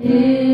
Señor.